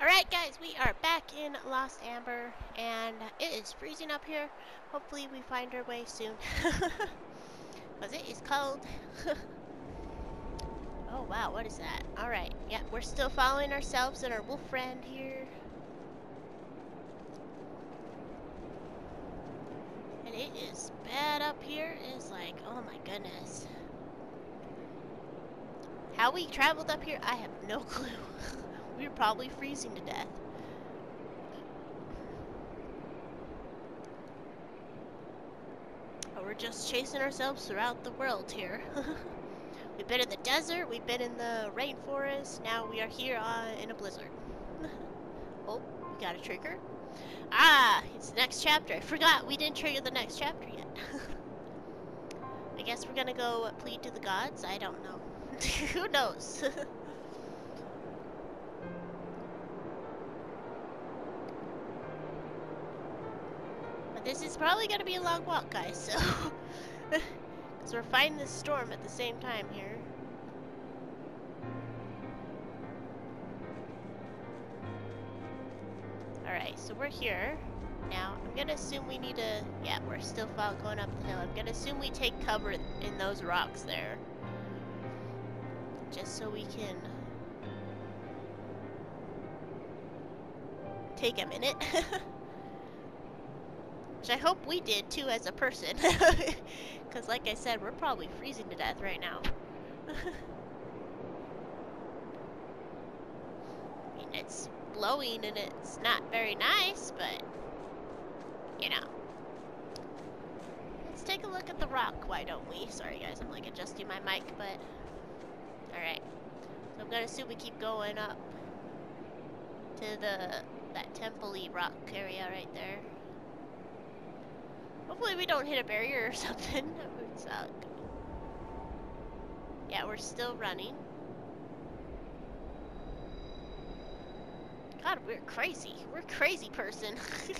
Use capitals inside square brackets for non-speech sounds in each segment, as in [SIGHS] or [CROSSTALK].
Alright guys, we are back in Lost Ember, and it is freezing up here. Hopefully we find our way soon. [LAUGHS] Because it is cold. [LAUGHS] oh wow, what is that? Alright, yeah, we're still following ourselves and our wolf friend here. And it is bad up here. It's like, oh my goodness. How we traveled up here, I have no [LAUGHS] clue. Were probably freezing to death. But we're just chasing ourselves throughout the world here. [LAUGHS] we've been in the desert, we've been in the rainforest, now we are here uh, in a blizzard. [LAUGHS] oh, we got a trigger. Ah, it's the next chapter. I forgot we didn't trigger the next chapter yet. [LAUGHS] I guess we're gonna go plead to the gods? I don't know. Who knows? But this is probably gonna be a long walk, guys, so... [LAUGHS] Because we're fighting this storm at the same time here. Alright, so we're here. Now, I'm gonna assume we need to... Yeah, we're still going up the hill. I'm gonna assume we take cover in those rocks there. Just so we can... Take a minute. [LAUGHS] Which I hope we did, too, as a person. [LAUGHS] Because, like I said, we're probably freezing to death right now. [LAUGHS] I mean, it's blowing and it's not very nice, but you know. Let's take a look at the rock, why don't we? Sorry guys, I'm like adjusting my mic, but alright. So I'm gonna assume we keep going up to the that temple rock area right there. Hopefully we don't hit a barrier or [LAUGHS] something. that would suck. Yeah, we're still running. God, we're crazy. We're crazy person. [LAUGHS]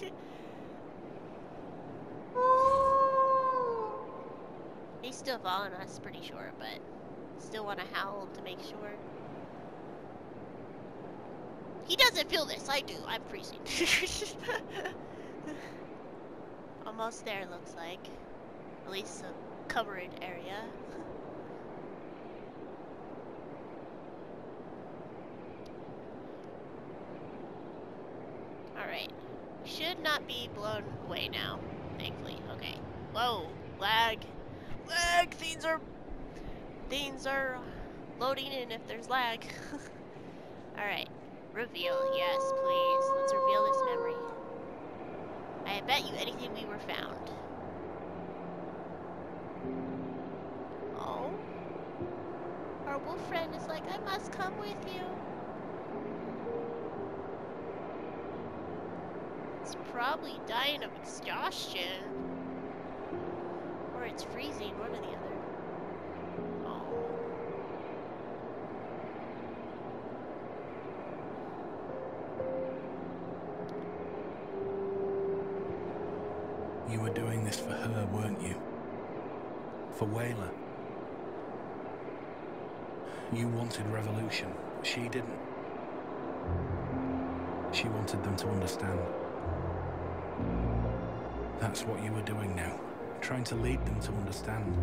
He's still following us, pretty sure, but still want to howl to make sure. He doesn't feel this. I do. I'm freezing. [LAUGHS] Almost there, looks like. At least a covered area. [LAUGHS] Alright. Should not be blown away now. Thankfully. Okay. Whoa. Lag. Lag! Things are... Things are loading in if there's lag. [LAUGHS] Alright. Reveal. Yes, please. Let's reveal this memory. You anything we were found. Oh? Our wolf friend is like, I must come with you. It's probably dying of exhaustion. Or it's freezing, one or the other. For Wayla. You wanted revolution. She didn't. She wanted them to understand. That's what you were doing now. Trying to lead them to understand.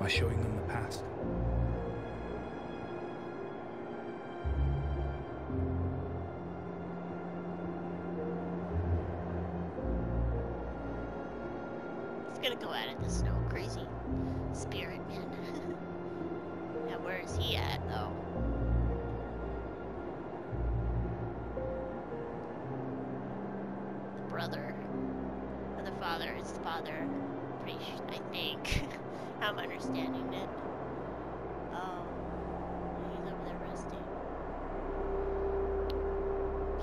By showing them the past. Gonna go out of the snow, crazy spirit man. [LAUGHS] now where is he at though? The brother. Or the father is the father. Pretty I think. [LAUGHS] I'm understanding it. Oh. He's over there resting.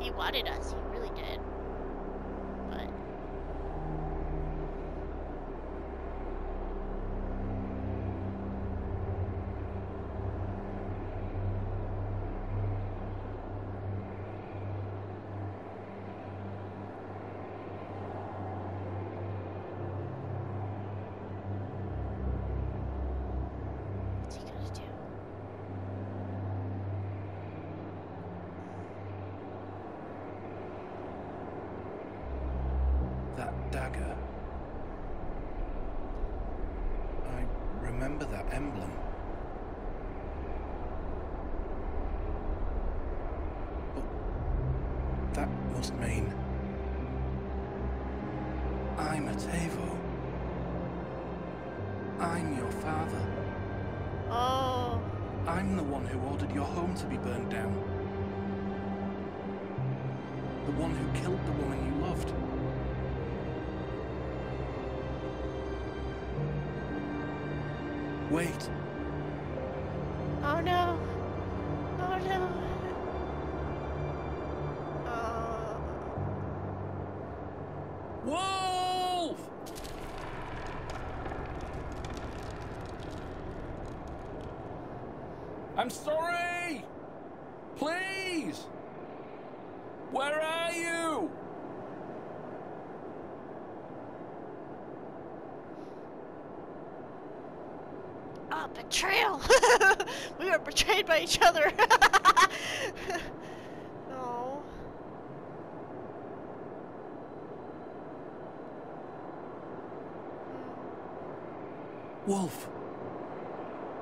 He wanted us, he really did. But What's he gonna do? Dagger. I remember that emblem. But that must mean I'm a Tevo. I'm your father. Oh. I'm the one who ordered your home to be burned down. The one who killed the woman you loved. Wait. Oh no. Oh no. Oh. Wolf! I'm sorry! Please! Where are you? Oh, betrayal! [LAUGHS] we were betrayed by each other. [LAUGHS] oh. Wolf.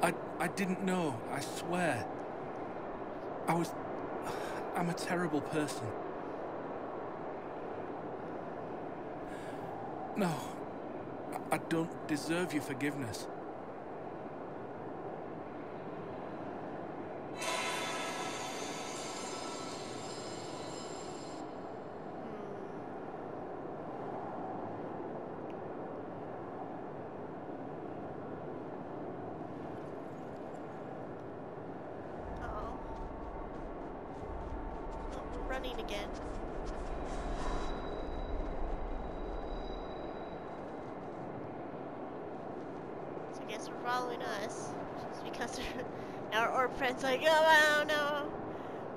I I didn't know, I swear. I was I'm a terrible person. No. I don't deserve your forgiveness. Uh-oh. Oh, we're running again. So I guess we're following us. Just because [LAUGHS] our orb friend's like, oh, no.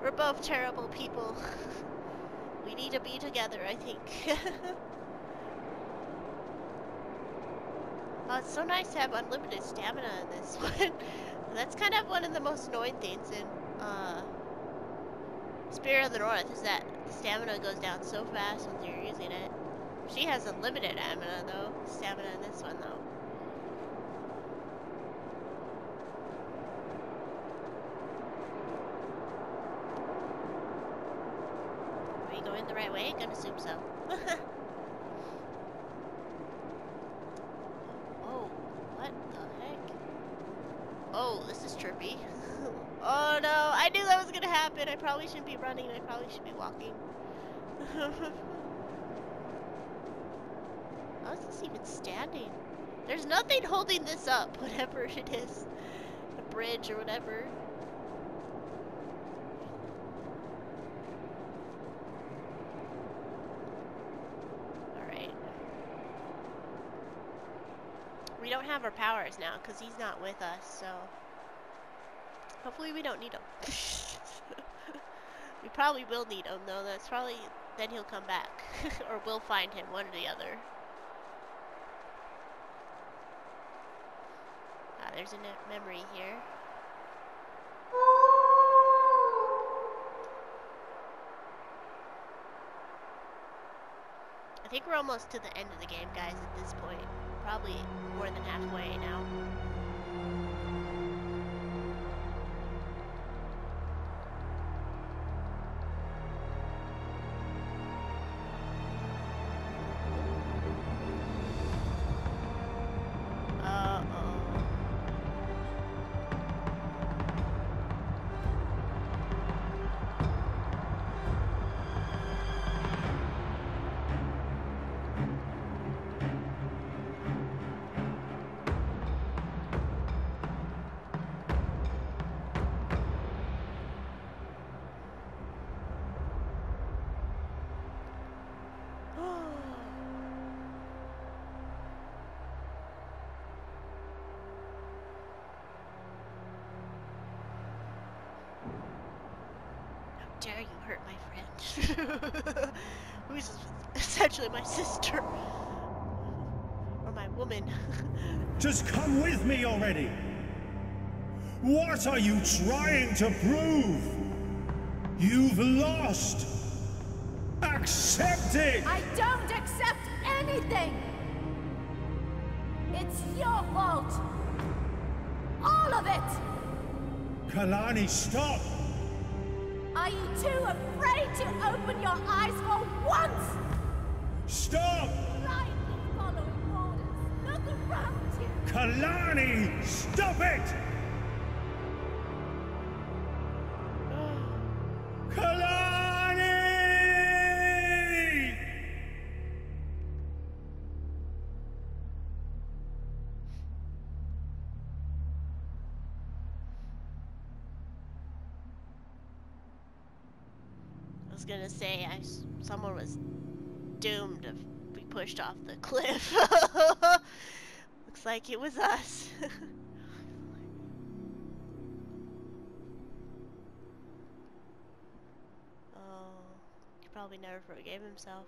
We're both terrible people. [LAUGHS] we need to be together, I think. [LAUGHS] oh, it's so nice to have unlimited stamina in this one. That's kind of one of the most annoying things in uh, Spirit of the North is that stamina goes down so fast when you're using it. She has unlimited stamina though. Stamina in this one though. Are we going the right way? Gonna assume so. oh, what the heck? Oh, this is trippy. oh no, I knew that was gonna happen. I probably shouldn't be running. I probably should be walking. [LAUGHS] How is this even standing? There's nothing holding this up, [LAUGHS] whatever it is. A bridge or whatever. Alright. We don't have our powers now because he's not with us, so hopefully we don't need him. [LAUGHS] we probably will need him though. That's probably then he'll come back, [LAUGHS] or we'll find him, one or the other. Ah, there's a memory here. I think we're almost to the end of the game, guys, at this point. Probably more than halfway now. Dare you hurt my friend? [LAUGHS] Who's essentially my sister. Or my woman. [LAUGHS] Just come with me already! What are you trying to prove? You've lost! Accept it! I don't accept anything! It's your fault! All of it! Kalani, stop! Are you too afraid to open your eyes for once? Stop! Blindly following orders. Look around you! Kalani, stop it! Gonna say I, someone was doomed to be pushed off the [LAUGHS] cliff. [LAUGHS] Looks like it was us. [LAUGHS] oh, he probably never forgave himself.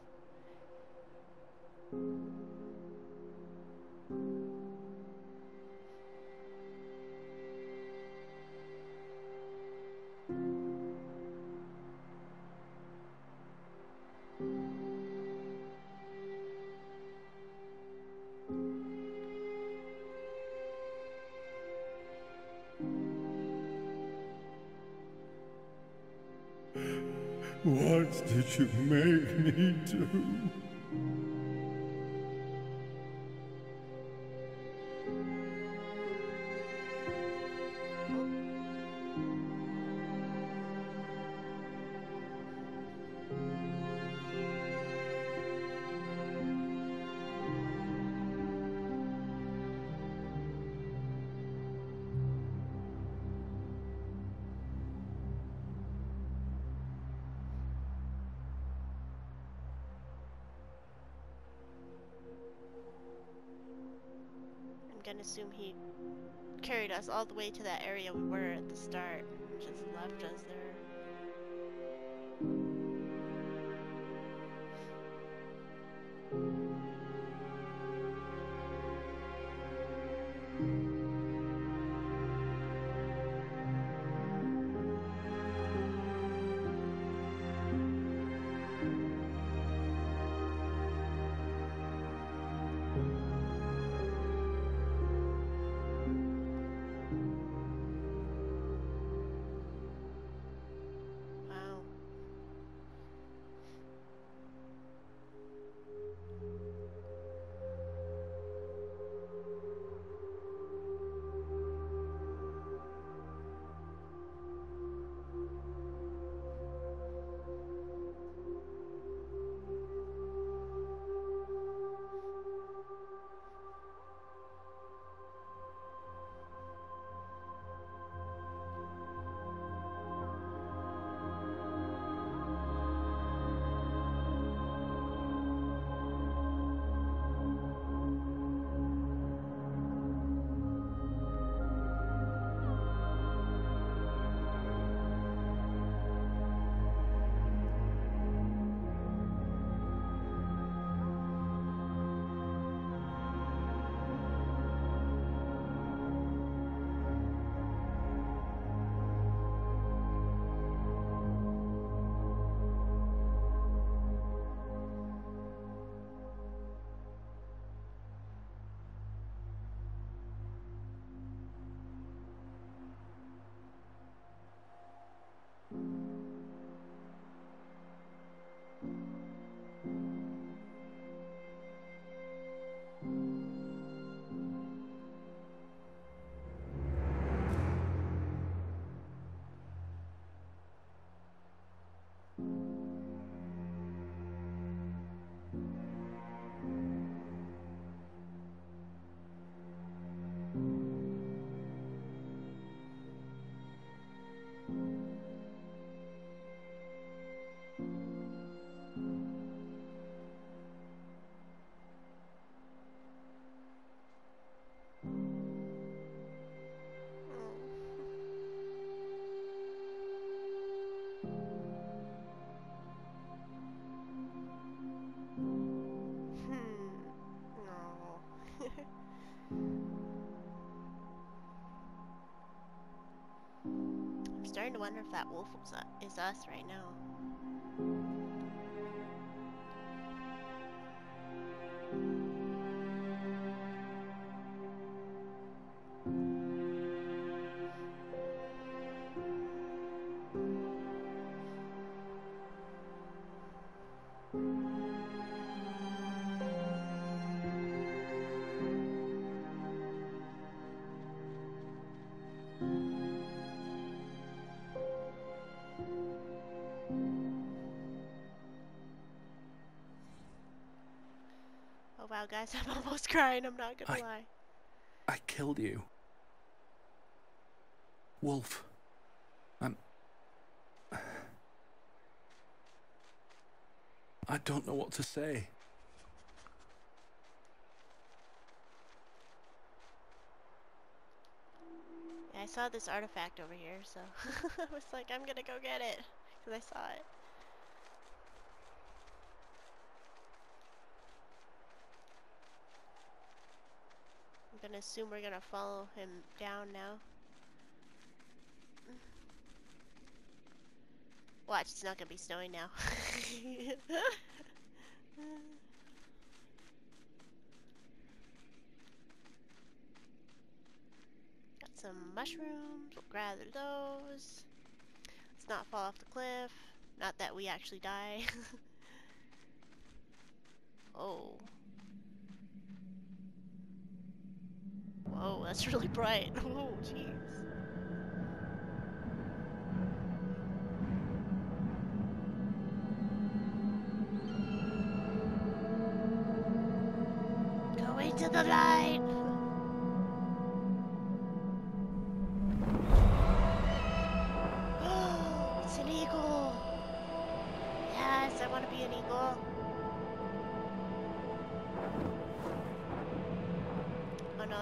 You make me do? I'm assume he carried us all the way to that area we were at the start, just left us there. Starting to wonder if that wolf was, u- is us right now. Now, guys. [LAUGHS] I'm almost crying. I'm not gonna I- lie. I killed you. Wolf. I'm. [SIGHS] I don't know what to say. I saw this artifact over here, so [LAUGHS] I was like, I'm gonna go get it because I saw it. Gonna assume we're gonna follow him down now. Watch, it's not gonna be snowing now. [LAUGHS] Got some mushrooms. We'll gather those. Let's not fall off the cliff. Not that we actually die. [LAUGHS] oh. Whoa, that's really bright. [LAUGHS] Oh, jeez.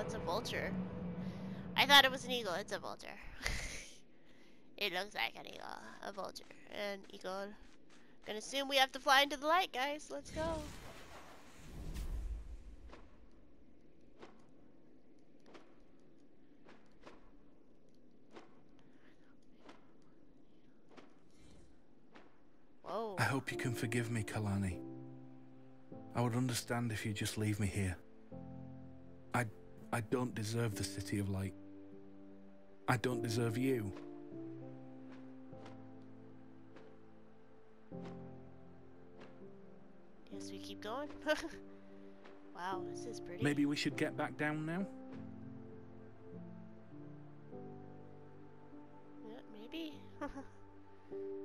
It's a vulture. I thought it was an eagle. It's a vulture. [LAUGHS] it looks like an eagle. A vulture. An eagle. Gonna assume we have to fly into the light, guys. Let's go. Whoa. I hope you can forgive me, Kalani. I would understand if you just leave me here. I I don't deserve the City of Light. I don't deserve you. Guess we keep going. [LAUGHS] wow, this is pretty. Maybe we should get back down now? Yeah, maybe. [LAUGHS]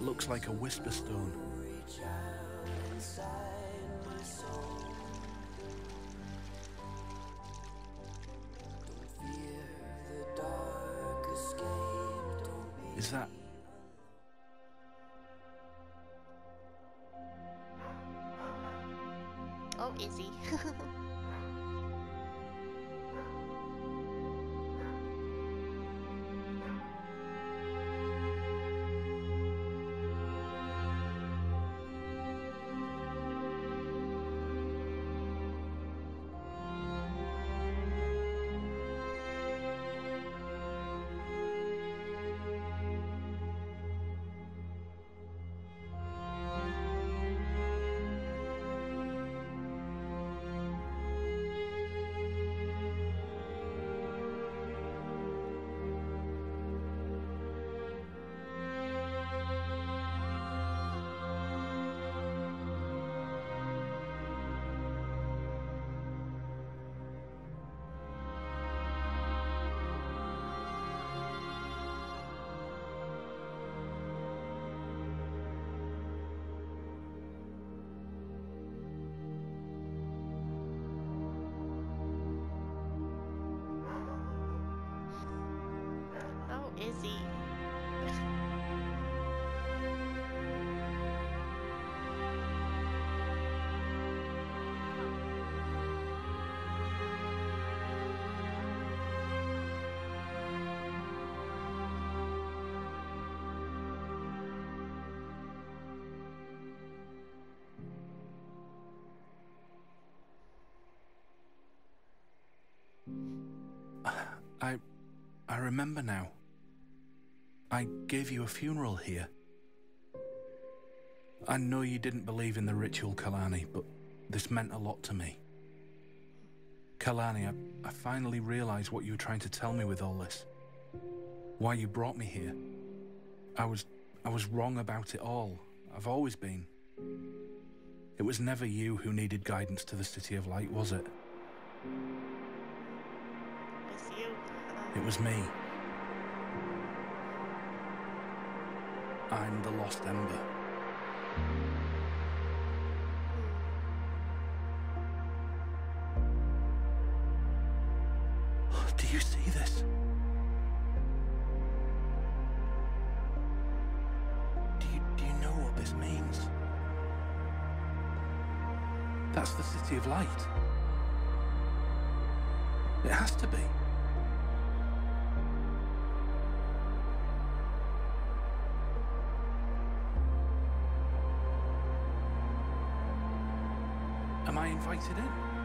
That looks like a whisper stone. Izzy. I. I remember now. I gave you a funeral here. I know you didn't believe in the ritual, Kalani, but this meant a lot to me. Kalani, I, I finally realized what you were trying to tell me with all this. Why you brought me here. I was I was wrong about it all. I've always been. It was never you who needed guidance to the City of Light, was it? It's you. It was me. I'm the lost ember. Do you see this? Do you, do you know what this means? That's the City of Light. It has to be. Am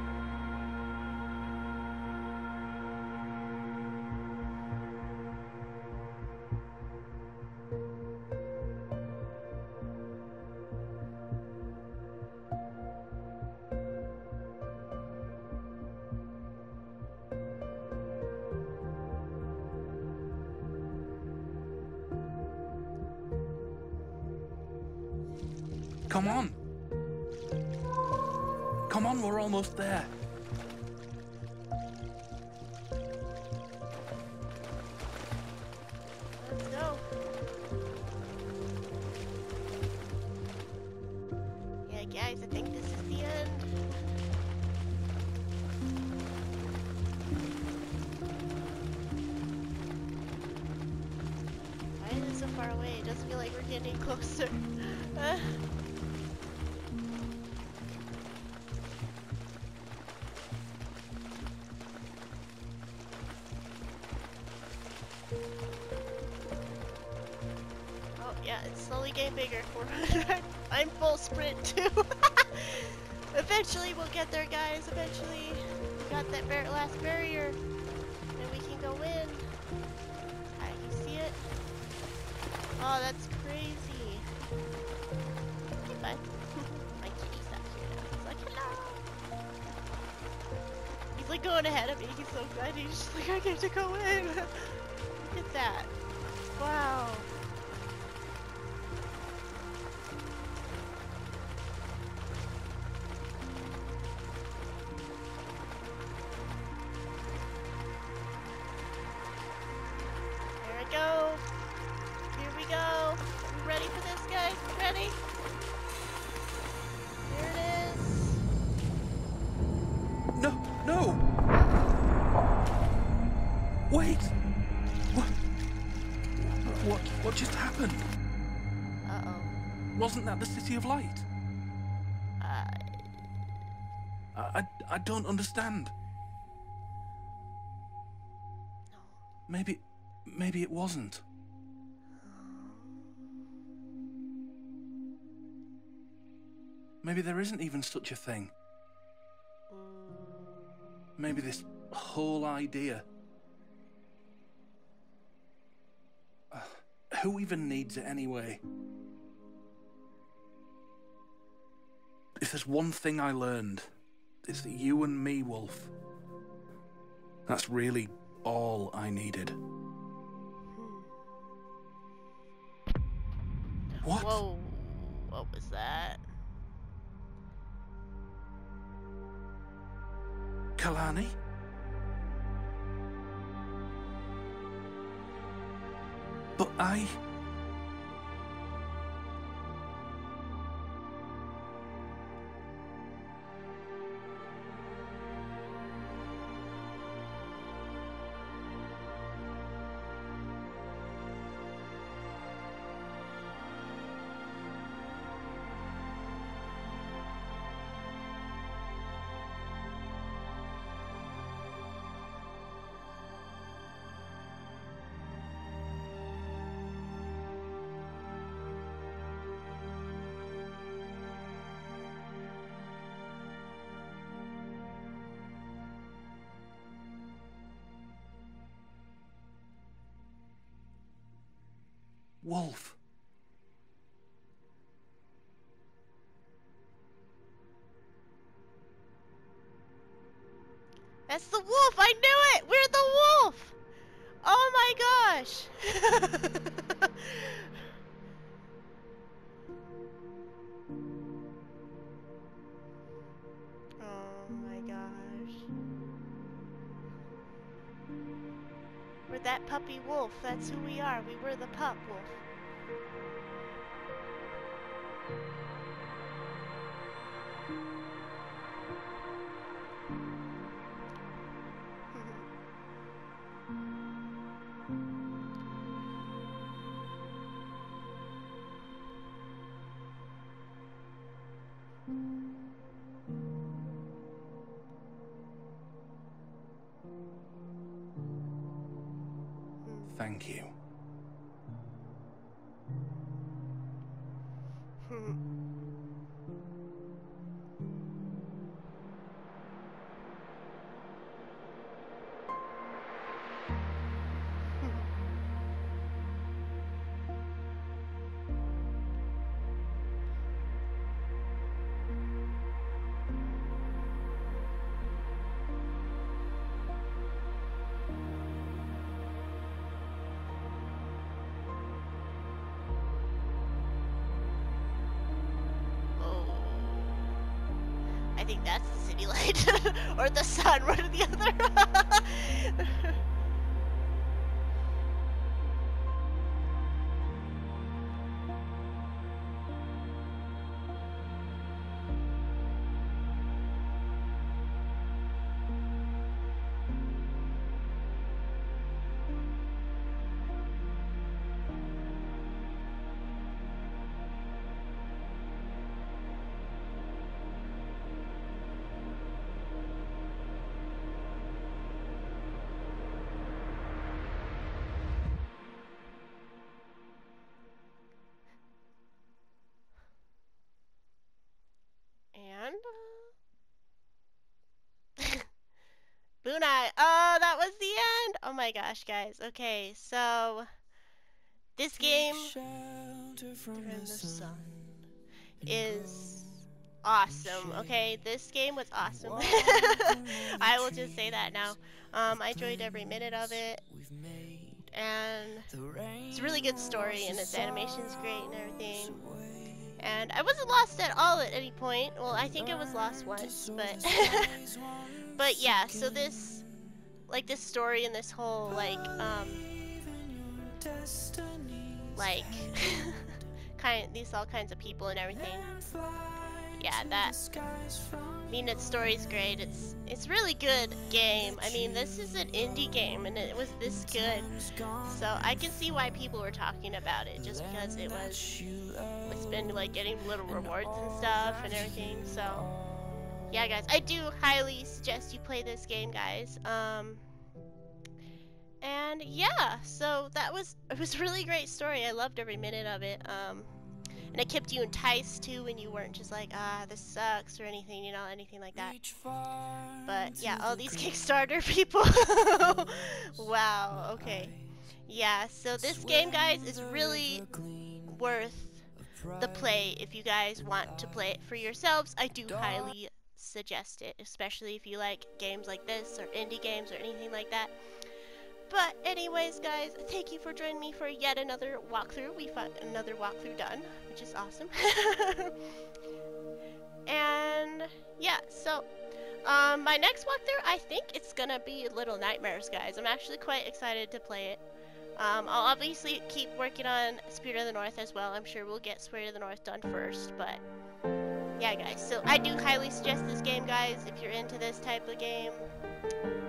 does feel like we're getting closer. Uh, Oh yeah, it's slowly getting bigger. [LAUGHS] I'm full sprint too. [LAUGHS] Eventually we'll get there, guys. Eventually, we got that bar last barrier, and we can go in. Oh, that's crazy. Bud. [LAUGHS] My kitty's up here now. He's like, hello. He's like going ahead of me. He's so excited. He's just like, I get to go in. [LAUGHS] Look at that. Wow. City of Light? Uh, I, I, I don't understand. No. Maybe, maybe it wasn't. Maybe there isn't even such a thing. Maybe this whole idea. Uh, who even needs it anyway? There's one thing I learned, it's that you and me, Wolf. That's really all I needed. What? Whoa. What was that? Kalani? But I. Wolf. That's the wolf! I knew it! We're the wolf! Oh my gosh! [LAUGHS] puppy wolf. That's who we are. We were the pup wolf. Thank you. That's the city light. [LAUGHS] or the sun, one or the other. [LAUGHS] Oh my gosh, guys. Okay, so this game from the sun is awesome. Okay, this game was awesome. [LAUGHS] I will just say that now. Um, I enjoyed every minute of it, and it's a really good story, and its animation's great and everything. And I wasn't lost at all at any point. Well, I think I was lost once, but [LAUGHS] but yeah. So this, like this story and this whole like um like [LAUGHS] kind these all kinds of people and everything. Yeah, that. I mean, its story's great. It's it's really good game. I mean, this is an indie game, and it was this good. So I can see why people were talking about it, just because it was it's been like getting little rewards and stuff and everything. So yeah, guys, I do highly suggest you play this game, guys. Um, and yeah, so that was it was a really great story. I loved every minute of it. Um, and it kept you enticed too, and you weren't just like, ah, this sucks or anything, you know, anything like that. But yeah, all these Kickstarter [LAUGHS] people. [LAUGHS] wow. Okay. Yeah. So this game, guys, is really worth the play if you guys want to play it for yourselves. I do highly suggest it, especially if you like games like this or indie games or anything like that. But anyways, guys, thank you for joining me for yet another walkthrough. We got another walkthrough done, which is awesome. [LAUGHS] and yeah, so um, my next walkthrough, I think it's gonna be Little Nightmares, guys. I'm actually quite excited to play it. Um, I'll obviously keep working on Spirit of the North as well. I'm sure we'll get Spirit of the North done first, but yeah, guys. So I do highly suggest this game, guys, if you're into this type of game.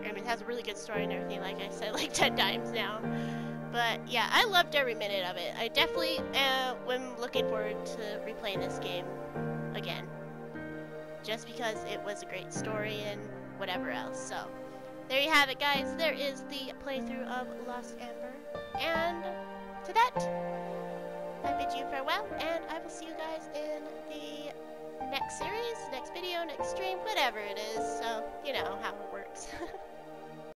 I mean, it has a really good story and everything, like I said [LAUGHS] like 10 times now. But yeah, I loved every minute of it. I definitely uh, am looking forward to replaying this game again. Just because it was a great story and whatever else. So, there you have it, guys. There is the playthrough of Lost Ember. And to that, I bid you farewell, and I will see you guys in the next series, next video, next stream, whatever it is. So, you know how it works. [LAUGHS]